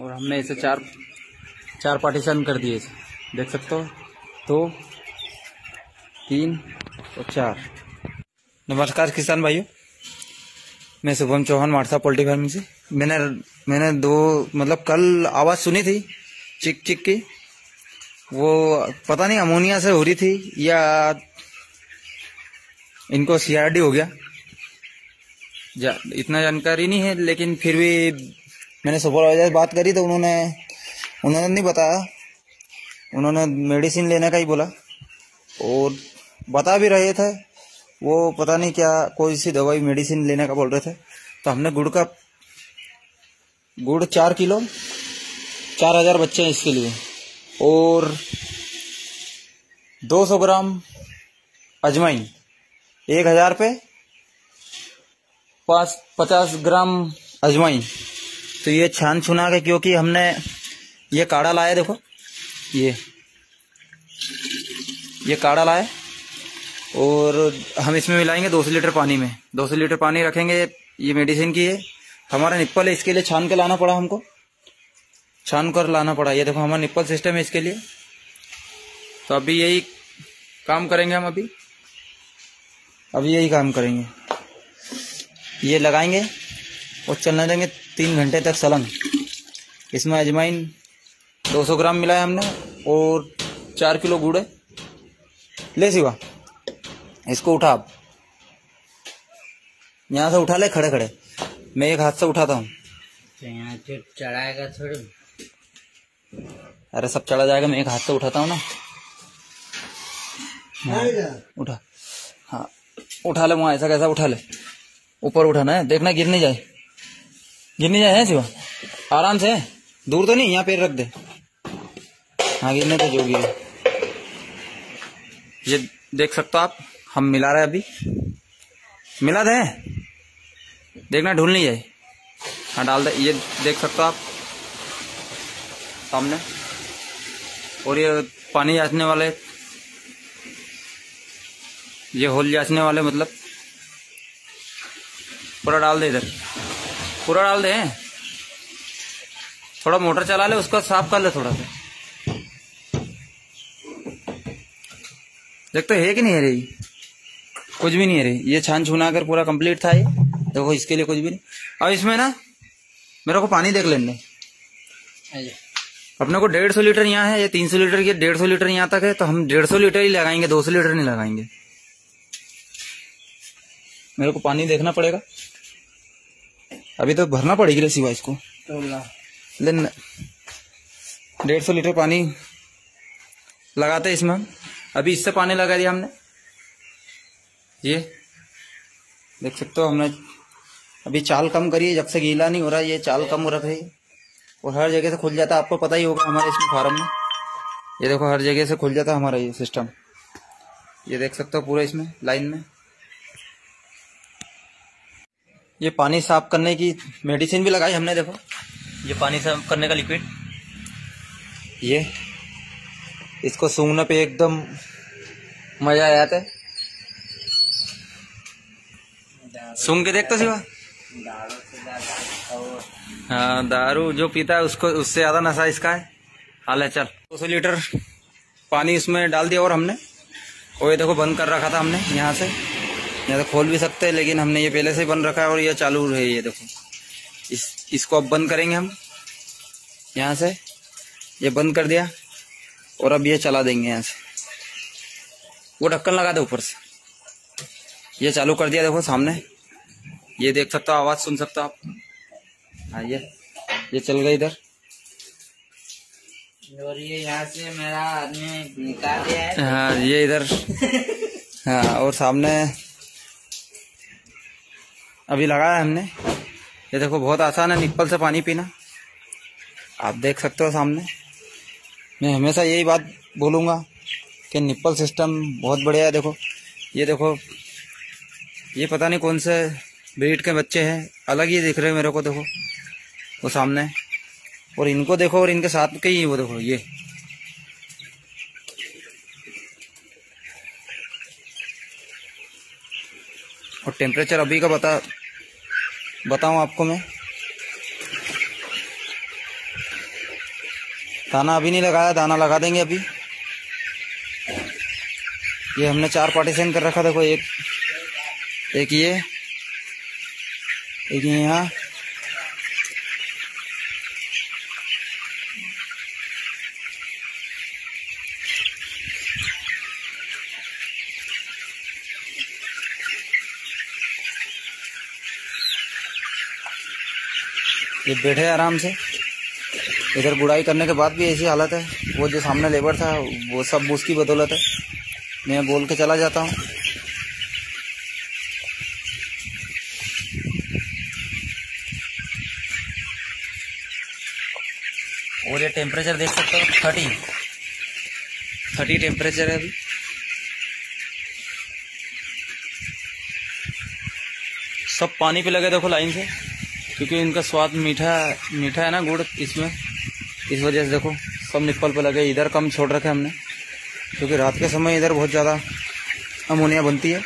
और हमने इसे चार चार पार्टीशन कर दिए इसे। देख सकते हो? दो तीन और चार। नमस्कार किसान भाइयों। मैं शुभम चौहान मारसा पोल्ट्री फ़ार्मिंग से। मैंने मैंने दो मतलब कल आवाज़ सुनी थी चिक चिक की। वो पता नहीं अमोनिया से हो रही थी या इनको सीआरडी हो गया। जा, इतना जानकारी नहीं है लेकिन फिर भी मैंने सुपरवाइजर से बात करी तो उन्होंने उन्होंने नहीं बताया। उन्होंने मेडिसिन लेने का ही बोला। और बता भी रहे थे, वो पता नहीं क्या, कोई सी दवाई मेडिसिन लेने का बोल रहे थे। तो हमने गुड़ का, गुड़ चार किलो, चार हज़ार बच्चे हैं इसके लिए। और 200 ग्राम अजवाइन, एक हज़ार पे पाँच, पचास ग्राम अजवाइन। तो ये छान छुना के क्योंकि हमने ये काढ़ा लाया, देखो। ये। ये काढ़ा लाया और हम इसमें मिलाएँगे 200 लीटर पानी में। 200 लीटर पानी रखेंगे ये मेडिसिन की है हमारा निप्पल है इसके लिए छान के लाना पड़ा हमको। छान कर लाना पड़ा। ये देखो, हमारा निप्पल सिस्टम है इसके लिए। तो अभी यही काम करेंगे हम अभी। अभी यही काम करेंगे। ये लगाएँगे और चलने देंगे तीन घंटे तक सलंग इसमें अजमाइन 200 ग्राम मिलाया हमने और चार किलो गुड़। है ले सिवा इसको उठा आप यहाँ से उठा ले खड़े खड़े। मैं एक हाथ से उठाता हूँ। तो यहाँ से चढ़ाएगा थोड़ी। अरे सब चढ़ा जाएगा मैं एक हाथ से उठाता हूँ ना। हाँ, उठा। हाँ उठा ले वहाँ ऐसा कैसा उठा ले। ऊपर उठाना है देखना गिर नहीं जाए। गिर नहीं जाए है शिवा? आराम से। दूर तो नहीं, यहाँ पैर रख दे। हाँ गिरने तो जो गिरे ये देख सकते हो आप, हम मिला रहे अभी। मिला दे। देखना ढूल नहीं जाए हाँ डाल दे। ये देख सकते हो आप, सामने। और ये पानी जांचने वाले, ये होल जांचने वाले मतलब। पूरा डाल दे इधर। पूरा डाल दे। थोड़ा मोटर चला ले उसको साफ़ कर ले थोड़ा सा। देख तो है कि नहीं है रही कुछ भी नहीं है रही ये छान छुना कर पूरा कंप्लीट था ये देखो इसके लिए कुछ भी नहीं। अब इसमें ना मेरे को पानी देख लेने। अपने को डेढ़ सौ लीटर यहाँ है ये तीन सौ लीटर की डेढ़ सौ लीटर यहाँ तक है तो हम डेढ़ सौ लीटर ही लगाएँगे दो सौ लीटर नहीं लगाएँगे। मेरे को पानी देखना पड़ेगा। अभी तो भरना पड़ेगी रे सिवा इसको। लेकिन डेढ़ सौ लीटर पानी लगाते इसमें हम। अभी इससे पानी लगा दिया हमने। ये देख सकते हो हमने अभी चाल कम करी है जब से गीला नहीं हो रहा ये चाल कम हो रखा है और हर जगह से खुल जाता है आपको पता ही होगा हमारे इसमें फार्म में। ये देखो हर जगह से खुल जाता है हमारा ये सिस्टम ये देख सकते हो पूरा इसमें लाइन में। ये पानी साफ़ करने की मेडिसिन भी लगाई हमने, देखो। ये पानी साफ़ करने का लिक्विड। ये, इसको सूंघने पे एकदम मज़ा आ जाता है सूंघ के देख तो सिवा? हाँ दारू जो पीता है उसको, उससे ज़्यादा नशा इसका है। हाल है, चल। दो सौ लीटर पानी इसमें डाल दिया और हमने। और ये देखो, बंद कर रखा था हमने यहाँ से। यहाँ तो खोल भी सकते हैं लेकिन हमने ये पहले से बंद रखा है और ये चालू है ये देखो। इस इसको अब बंद करेंगे हम। यहाँ से ये बंद कर दिया और अब ये चला देंगे यहाँ से। वो ढक्कन लगा दे ऊपर से। ये चालू कर दिया देखो सामने। ये देख सकते हो आवाज़ सुन सकते हो आप। हाँ ये ये चल गया इधर। और ये यहाँ से मेरा आदमी निकाल दिया है। हाँ ये इधर। हाँ और सामने अभी लगाया हमने। ये देखो, बहुत आसान है, निप्पल से पानी पीना। आप देख सकते हो सामने। मैं हमेशा यही बात बोलूँगा कि निप्पल सिस्टम बहुत बढ़िया है। देखो, ये देखो, ये पता नहीं कौन से ब्रीड के बच्चे हैं। अलग ही दिख रहे हैं मेरे को, देखो, वो सामने। और इनको देखो, और इनके साथ के ही वो, देखो, ये। और टेम्परेचर अभी का बता बताऊँ आपको मैं। दाना अभी नहीं लगाया, दाना लगा देंगे अभी। ये हमने चार पार्टीशन कर रखा, देखो एक एक ये, एक यहाँ। ये बैठे आराम से। इधर गुड़ाई करने के बाद भी ऐसी हालत है। वो जो सामने लेबर था, वो सब उसकी बदौलत है। मैं बोल के चला जाता हूँ। और ये टेम्परेचर देख सकते हो थर्टी थर्टी टेम्परेचर है अभी। सब पानी पे लगे, देखो लाइन से। क्योंकि इनका स्वाद मीठा मीठा है ना गुड़ इसमें। इस वजह से देखो सब निप्पल पे लगे इधर कम छोड़ रखे हमने। क्योंकि रात के समय इधर बहुत ज़्यादा अमोनिया बनती है।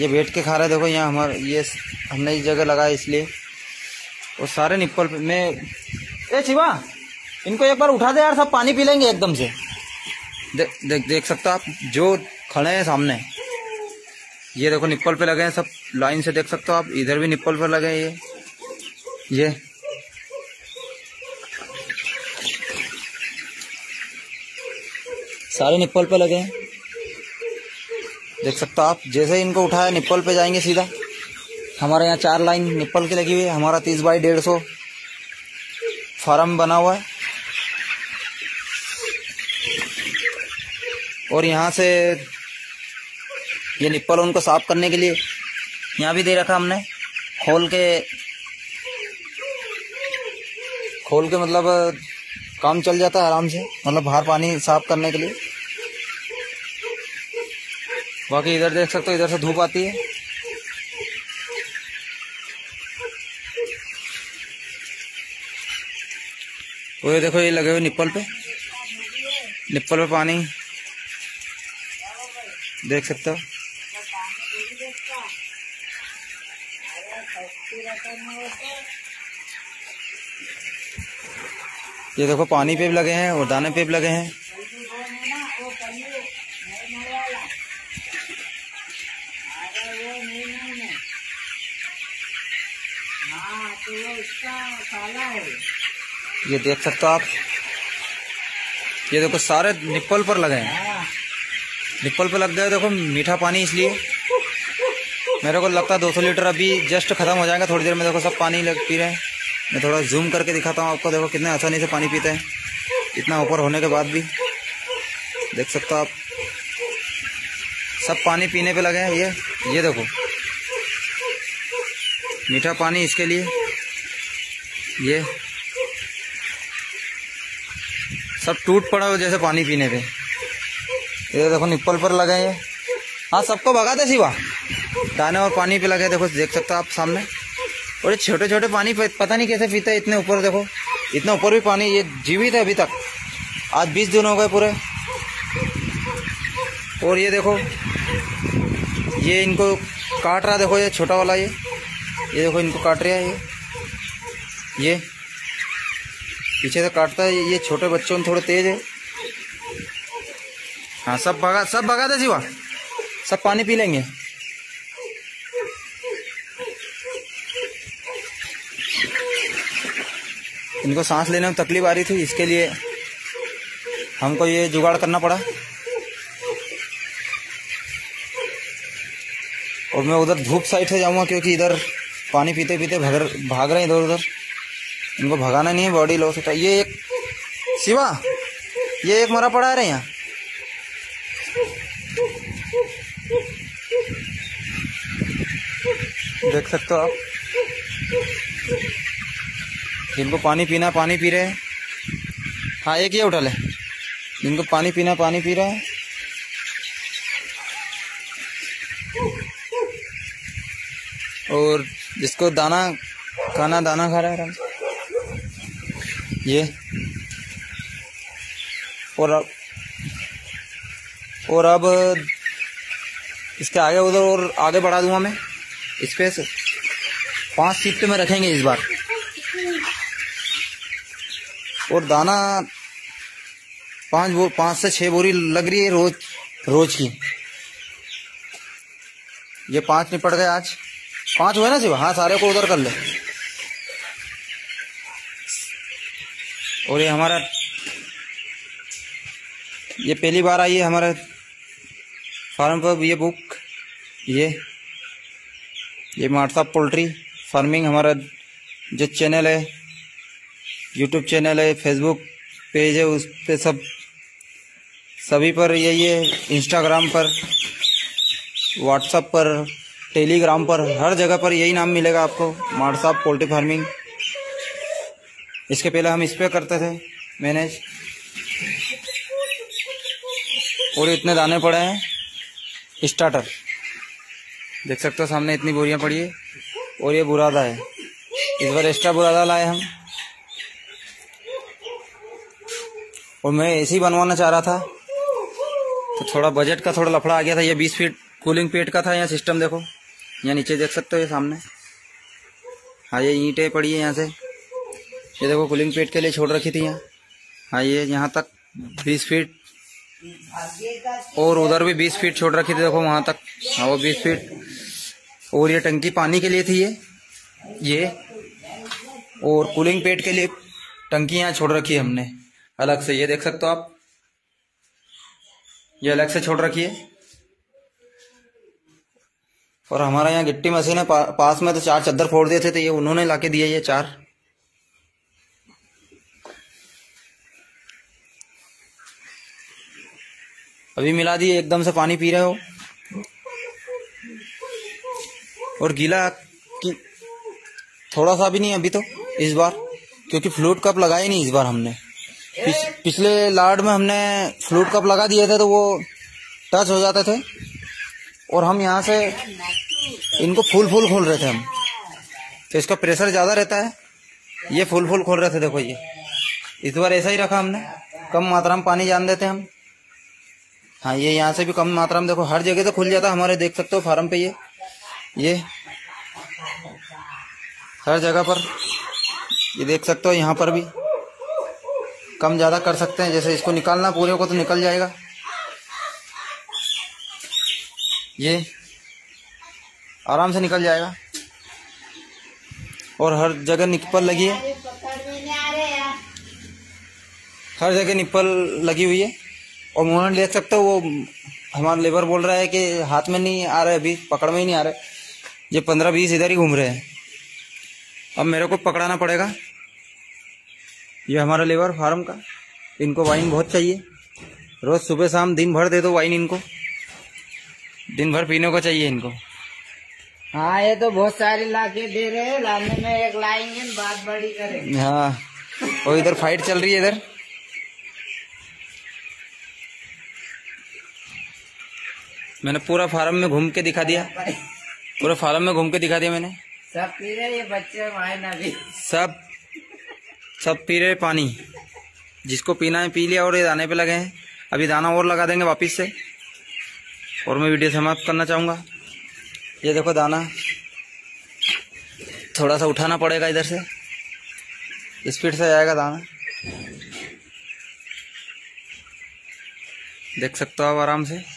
ये बैठ के खा रहे देखो यहाँ हमारे ये हमने इस जगह लगाया इसलिए। और सारे निप्पल पे मैं ए शिवा इनको एक बार उठा दे यार सब पानी पी लेंगे एकदम से। दे, देख देख सकते आप जो खड़े हैं सामने। ये देखो निप्पल पे लगे हैं सब लाइन से देख सकते हो आप इधर भी निप्पल पर लगे हैं ये। ये। सारे निप्पल पे लगे हैं। देख सकते हो आप, जैसे ही इनको उठाया, निप्पल पे जाएँगे सीधा। हमारे यहाँ चार लाइन निप्पल की लगी हुई है, हमारा तीस बाई डेढ़ सौ फार्म बना हुआ है। और यहाँ से ये निप्पल उनको साफ़ करने के लिए, यहाँ भी दे रखा हमने, खोल के खोल के मतलब काम चल जाता है आराम से मतलब बाहर पानी साफ़ करने के लिए। बाकी इधर देख सकते हो, इधर से धूप आती है। वो ये देखो, ये लगे हुए निप्पल पे। निप्पल पे पानी। देख सकते हो। ये देखो, पानी पे भी लगे हैं और दाने पे भी लगे हैं। ये देख सकते हो आप। ये देखो, सारे निप्पल पर लगे हैं। निप्पल पर लग गए, देखो, मीठा पानी इसलिए। मेरे को लगता है 200 लीटर अभी जस्ट खत्म हो जाएगा, थोड़ी देर में देखो, सब पानी लग पी रहे हैं। मैं थोड़ा जूम करके दिखाता हूँ आपको। देखो कितने आसानी से पानी पीते हैं। इतना ऊपर होने के बाद भी। देख सकते हो आप। सब पानी पीने पे लगे हैं। ये ये देखो। मीठा पानी इसके लिए। ये। सब टूट पड़ा हो जैसे पानी पीने पे। ये देखो, निप्पल पर लगे ये। हाँ सबको भगा दे सिवा दाने और पानी पे लगे देखो, देख सकते हो आप सामने। और छोटे छोटे पानी पता नहीं कैसे पीते हैं, इतने ऊपर देखो। इतना ऊपर भी पानी, ये जीवित है अभी तक। आज बीस दिन हो गए पूरे। और ये देखो, ये इनको काट रहा देखो ये छोटा वाला ये। ये देखो इनको काट रहा है ये। ये। पीछे से काटता है, ये छोटे बच्चों में थोड़े तेज है। हाँ सब भगा सब भगा दे जीवा सब पानी पी लेंगे। इनको सांस लेने में तकलीफ़ आ रही थी, इसके लिए हमको ये जुगाड़ करना पड़ा। और मैं उधर धूप साइड से जाऊँगा क्योंकि इधर पानी पीते पीते भाग भाग रहे हैं इधर उधर। इनको भगाना नहीं है, बॉडी लॉस होता ये एक शिवा, ये एक मरा पड़ा है यहाँ। देख सकते हो आप? जिनको पानी पीना पानी पी रहे हैं। हाँ एक ये उठा ले। जिनको पानी पीना पानी पी रहा है। और जिसको दाना, खाना, दाना खा रहा है ये। और अब और अब इसके आगे उधर और आगे बढ़ा दूँगा मैं इस स्पेस पाँच सीट पे मैं रखेंगे इस बार। और दाना पाँच बो पाँच से छह बोरी लग रही है रोज रोज की। ये पाँच निपट गए आज। पाँच हुए ना शिव हाँ सारे को उधर कर ले। और ये हमारा, ये पहली बार आई है हमारे फार्म पर, ये बुक, ये ये मार्सा पोल्ट्री फ़ार्मिंग हमारा जो चैनल है। यूट्यूब चैनल है फेसबुक पेज है, उस पर सब, सभी पर यही है इंस्टाग्राम पर व्हाट्सअप पर टेलीग्राम पर, हर जगह पर यही नाम मिलेगा आपको मार्सा पोल्ट्री फ़ार्मिंग इसके पहले हम इस पर करते थे मैनेज और इतने दाने पड़े हैं स्टार्टर देख सकते हो सामने इतनी बोरियाँ पड़ी है, और ये बुरादा है। इस बार एक्स्ट्रा बुरादा लाए हम। और मैं ऐसे ही बनवाना चाह रहा था। तो थोड़ा बजट का थोड़ा लफड़ा आ गया था। ये बीस फीट कूलिंग पेट का था। यहाँ सिस्टम देखो। यहाँ नीचे देख सकते हो ये सामने। हाँ ये ईंटें पड़ी है यहाँ से। ये देखो कूलिंग पेट के लिए छोड़ रखी थी यहाँ। हाँ ये यहाँ तक बीस फीट और उधर भी बीस फीट छोड़ रखी थी। देखो, वहाँ तक। हाँ वो बीस फीट और ये टंकी पानी के लिए थी ये। ये। और कूलिंग पेट के लिए टंकी यहाँ छोड़ रखी है हमने। अलग से ये देख सकते हो आप। ये अलग से छोड़ रखी है और हमारा यहाँ गिट्टी मशीन है पा, पास में तो चार चद्दर फोड़ दिए थे तो ये उन्होंने लाके दिए ये चार। अभी मिला दिए एकदम से पानी पी रहे हो। और गीला थोड़ा सा भी नहीं अभी तो इस बार क्योंकि फ्लूट कप लगाए नहीं इस बार हमने। पिछ, पिछले लाड में हमने फ्लूट कप लगा दिए थे तो वो टच हो जाते थे। और हम यहाँ से इनको फुल फुल खोल रहे थे हम। तो इसका प्रेशर ज़्यादा रहता है। ये फुल फुल खोल रहे थे देखो ये। इस बार ऐसा ही रखा हमने। कम मात्रा में पानी जान देते हम। हाँ ये यहाँ से भी कम मात्रा में देखो हर जगह तो खुल जाता हमारे देख सकते हो फार्म पे ये। ये। हर जगह पर। ये देख सकते हो यहाँ पर भी। कम ज़्यादा कर सकते हैं, जैसे इसको निकालना, पूरे को तो निकल जाएगा। ये आराम से निकल जाएगा। और हर जगह निप्पल लगी है। हर जगह निप्पल लगी हुई है। और मोहन देख सकते हो, वो हमारा लेबर बोल रहा है कि हाथ में नहीं आ रहे अभी, पकड़ में ही नहीं आ रहे। ये पंद्रह बीस इधर ही घूम रहे हैं। अब मेरे को पकड़ाना पड़ेगा। ये हमारा लेबर फार्म का। इनको वाइन बहुत चाहिए। रोज सुबह शाम दिन भर दे दो वाइन इनको। दिन भर पीने को चाहिए इनको। हाँ ये तो बहुत सारे लाके दे रहे हैं। लाने में एक लाएँगे बात बड़ी करेंगे। हाँ। और इधर फाइट चल रही है इधर। मैंने पूरा फार्म में घूम के दिखा दिया। पूरा फार्म में घूम के दिखा दिया मैंने। सब पी रहे ये बच्चे वाइन अभी सब सब पी रहे पानी। जिसको पीना है पी लिया और ये दाने पे लगे हैं। अभी दाना और लगा देंगे वापिस से। और मैं वीडियो समाप्त करना चाहूँगा। ये देखो दाना। थोड़ा सा उठाना पड़ेगा इधर से। स्पीड से आएगा दाना। देख सकते हो आप आराम से।